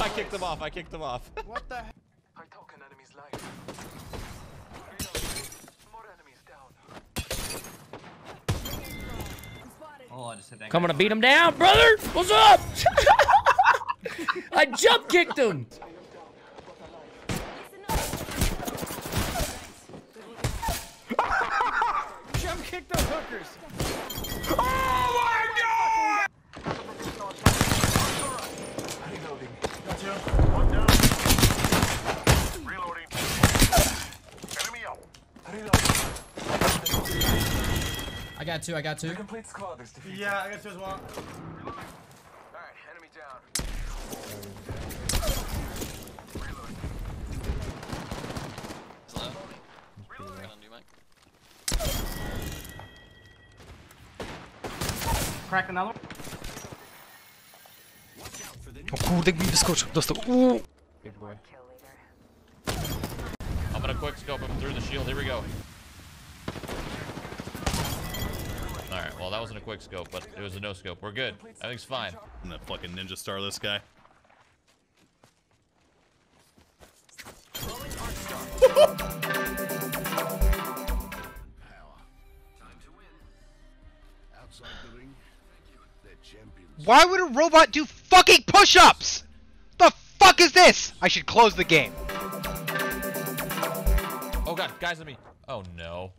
I kicked him off. I kicked him off. What the heck? I took an enemy's life. More enemies down. Oh, I just hit that. Coming to beat him down, brother. What's up? I jump kicked him. Jump kick those hookers. Oh Reloading. Gotcha. One down. Reloading. Enemy out. Reloading. I got two. I got two. Complete squad is defeated. Yeah, I guess there's one. Alright, enemy down. Slow. Gonna do Crack another one. O kurde, mi wyskoczył, dostał. Uuu. I'm gonna quick scope him through the shield. Here we go. Alright, well that wasn't a quick scope, but it was a no scope. We're good. Everything's fine. I'm gonna fucking ninja star this guy. Why would a robot do fucking push-ups? The fuck is this? I should close the game. Oh god, guys on me. Oh no.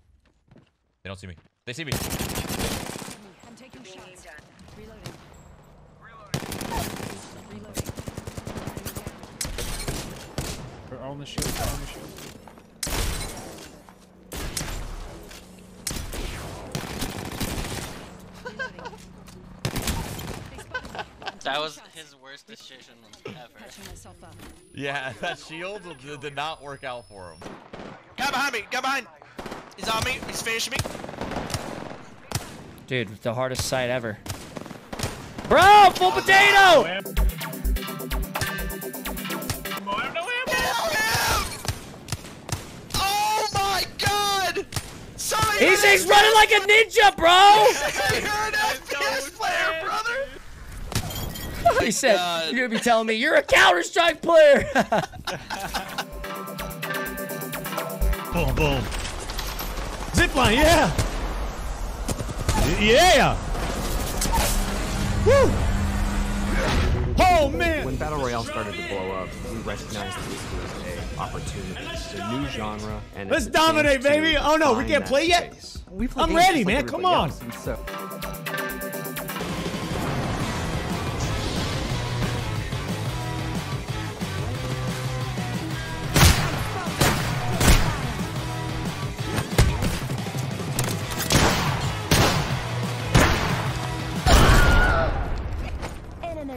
They don't see me. They see me. I'm taking shots. Reloading. Reloading. They're on the shield. They're on the shield. That was his worst decision ever. Patching myself up. Yeah, that shield did, did not work out for him. Guy behind me. Guy behind. He's on me. He's finishing me. Dude, the hardest sight ever. Bro, full oh, potato! Oh, oh my god! Sorry. He's, he's running like a ninja, bro! You're an FPS player, brother. He said, uh, you're gonna be telling me you're a Counter-Strike player! Boom, boom. Zipline, yeah. Yeah. Woo. Oh man. When Battle Royale started to blow up, we recognized this was a opportunity. It's a new genre, and Let's it's a chance dominate, baby. Oh, no, we can't play yet? We play I'm ready, like man. Come everybody on.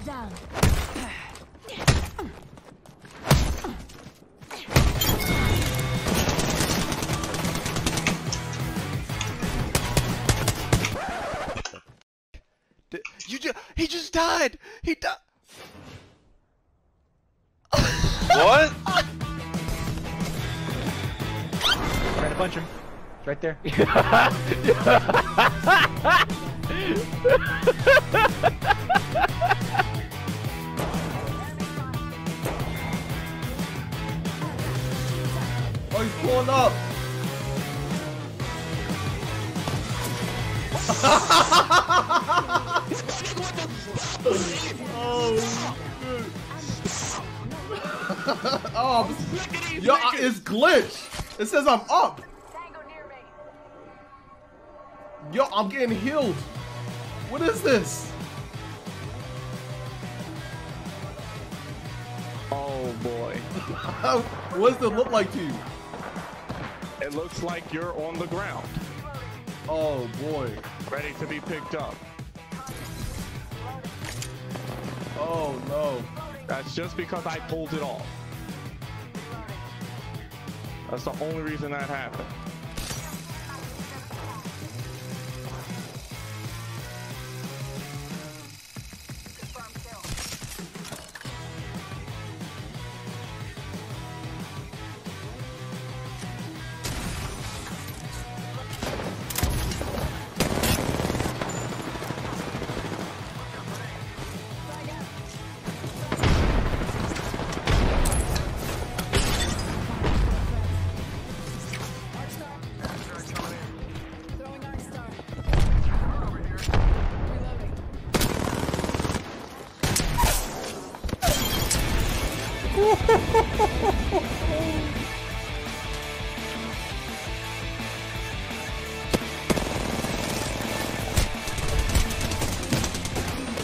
Down. You just. He just died. He died. What? Trying to punch him. It's right there. Oh, pulling up. oh, yo, I- it's glitched. It says I'm up. Yo, I'm getting healed. What is this? Oh boy. what does it look like to you? It looks like you're on the ground, Oh boy. ready to be picked up. Oh no. That's just because I pulled it off. That's the only reason that happened.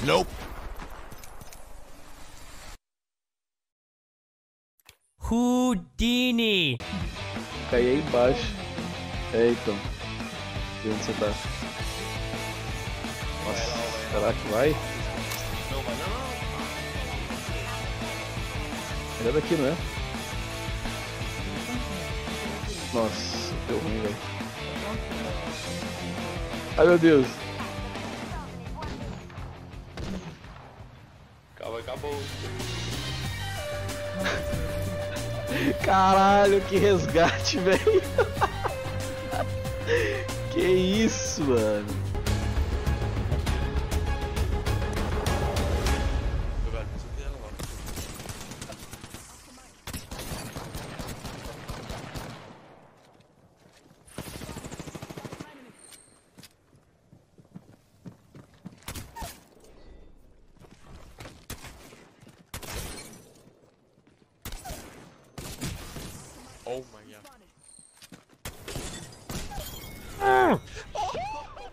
Nope. Houdini. Cai aí embaixo. É, então. De onde você tá? Nossa, será que vai? Não vai não. Ele é daqui, não é? Nossa, deu ruim, velho. Ai meu Deus. Calma, acabou. Caralho, que resgate, velho. que isso, mano.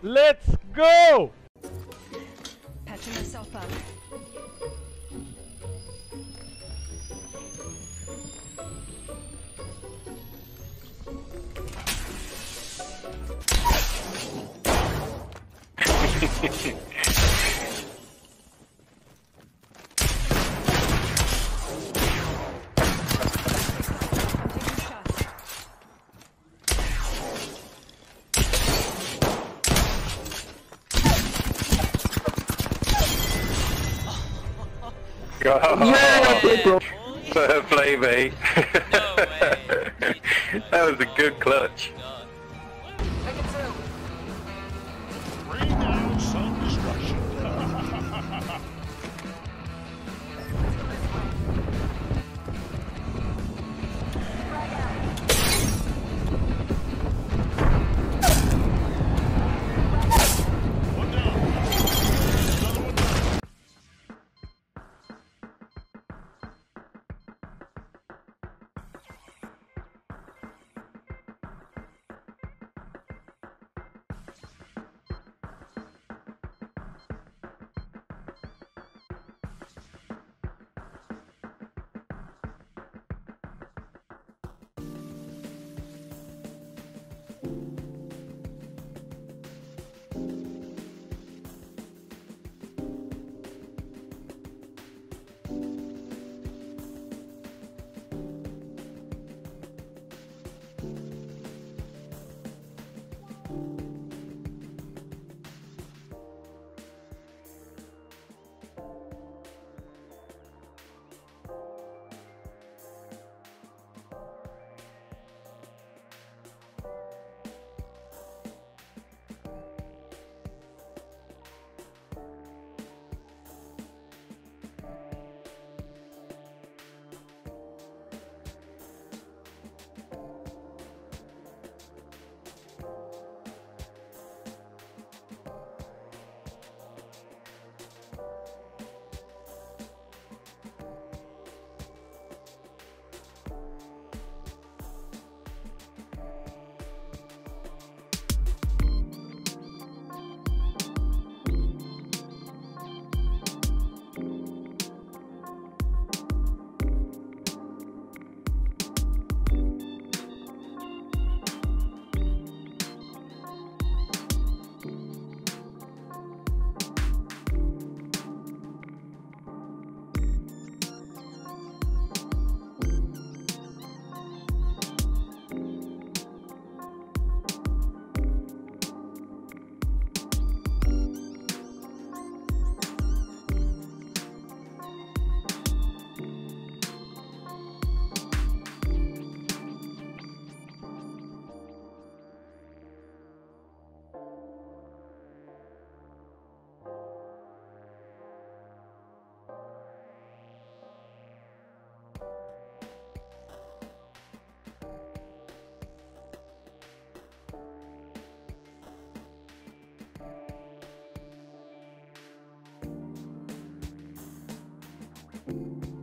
Let's go! Patching myself up. Fair play, mate. that was a good clutch. You.